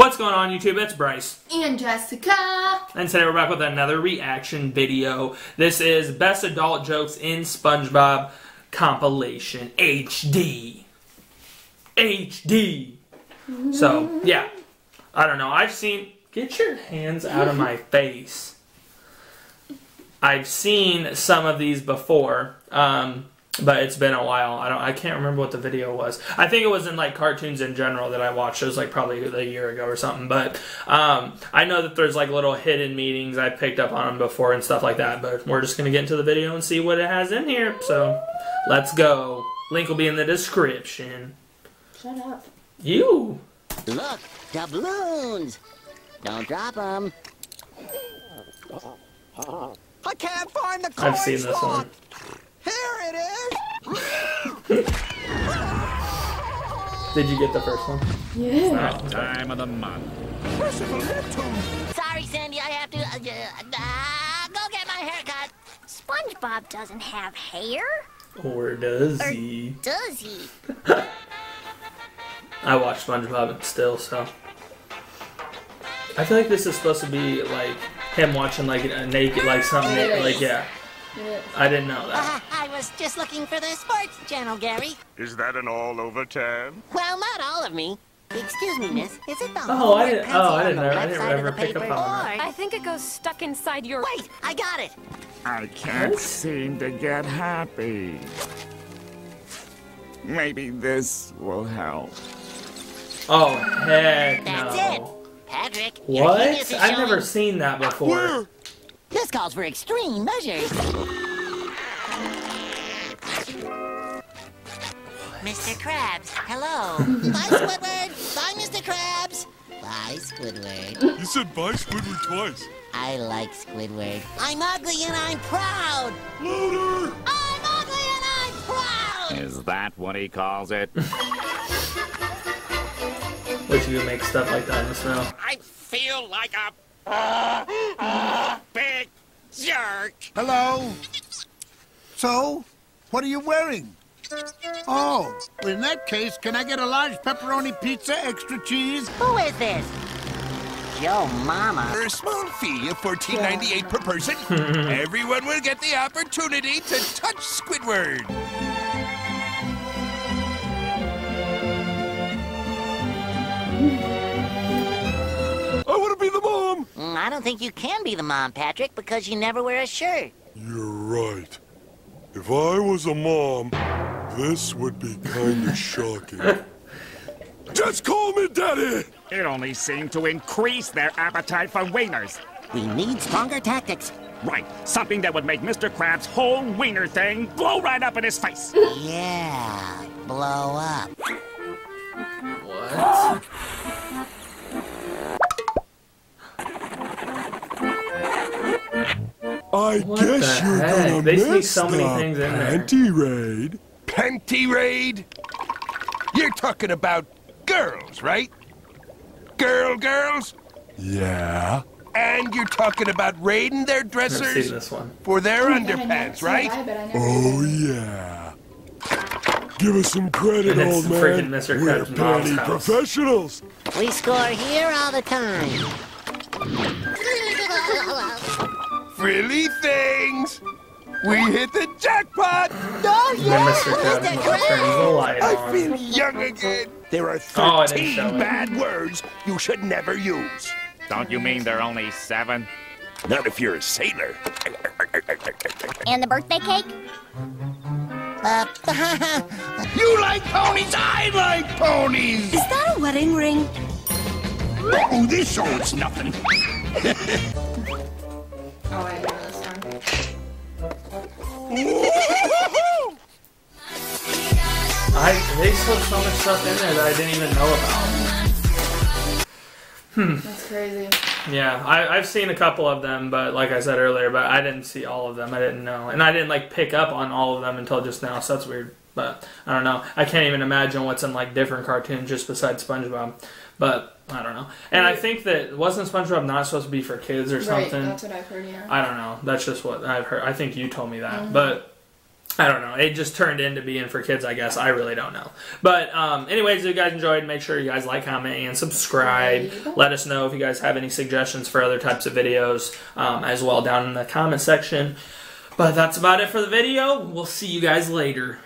What's going on YouTube? It's Bryce. And Jessica. And today we're back with another reaction video. This is Best Adult Jokes in SpongeBob compilation HD. HD. So, yeah. I don't know. I've seen. Get your hands out of my face. I've seen some of these before. Um, but it's been a while. I don't. I can't remember what the video was. I think it was in like cartoons in general that I watched. It was like probably a year ago or something. But um, I know that there's like little hidden meetings. I picked up on them before and stuff like that. But we're just gonna get into the video and see what it has in here. So let's go. Link will be in the description. Shut up. You. Look, doubloons. Don't drop them. I can't find the coin I've seen this slot. one. Here it is. Did you get the first one? Yeah. Time of the month. Sorry, Sandy. I have to uh, uh, go get my haircut. SpongeBob doesn't have hair, Or does he? does he? I watch SpongeBob still, so. I feel like this is supposed to be like him watching like a naked, like something, It is. like yeah. Yeah. I didn't know that. Uh, I was just looking for the sports channel, Gary. Is that an all-over tan? Well, not all of me. Excuse me, miss. Is it the Oh, I didn't- pencil oh, I didn't the know. I didn't side of ever the pick up paper? on that. I think it goes stuck inside your. Wait, I got it. I can't seem to get happy. Maybe this will help. Oh heck That's no! Patrick, What? I've never seen that before. This calls for extreme measures. Mr. Krabs, hello. Bye, Squidward. Bye, Mr. Krabs. Bye, Squidward. You said bye Squidward twice. I like Squidward. I'm ugly and I'm proud. Louder! I'm ugly and I'm proud. Is that what he calls it? Wish you make stuff like that in the snow. I feel like a big jerk. Hello? So, what are you wearing? Oh, well, in that case, can I get a large pepperoni pizza, extra cheese? Who is this? Joe Mama. For a small fee of $14.98 per person, everyone will get the opportunity to touch Squidward. Mm, I don't think you can be the mom, Patrick, because you never wear a shirt. You're right. If I was a mom, this would be kind of shocking. Just call me daddy. It only seemed to increase their appetite for wieners. We need stronger tactics. Right, something that would make Mr. Krabs' whole wiener thing blow right up in his face. Yeah, blow up. I What guess the you're heck? gonna They sneak miss so many the things in there. Panty raid. Panty raid? You're talking about girls, right? Girl, girls? Yeah. And you're talking about raiding their dressers this one. for their I never underpants, seen right? it, I bet I never Oh yeah. Give us some credit, And old man. We're Krabs' panty professionals. We score here all the time. Frilly things. We hit the jackpot. Oh, And then Mr. Krabs turns the I feel young again. There are Oh, I didn't 13 show it. bad words you should never use. Don't you mean there are only seven? Not if you're a sailor. And the birthday cake? Uh, You like ponies, I like ponies. Is that a wedding ring? Oh, this shows nothing. Oh, I know this one. I they slipped so much stuff in there that I didn't even know about. Hmm. That's crazy. Yeah, I, I've seen a couple of them, but like I said earlier, but I didn't see all of them. I didn't know, and I didn't like pick up on all of them until just now. So that's weird. But I don't know. I can't even imagine what's in like different cartoons just besides SpongeBob. But I don't know. And I think that wasn't SpongeBob not supposed to be for kids or something. Right, that's what I've heard, yeah. I don't know. That's just what I've heard. I think you told me that. But I don't know. It just turned into being for kids, I guess. I really don't know. But, um, anyways, if you guys enjoyed, make sure you guys like, comment, and subscribe. Let us know if you guys have any suggestions for other types of videos um, as well down in the comment section. But that's about it for the video. We'll see you guys later.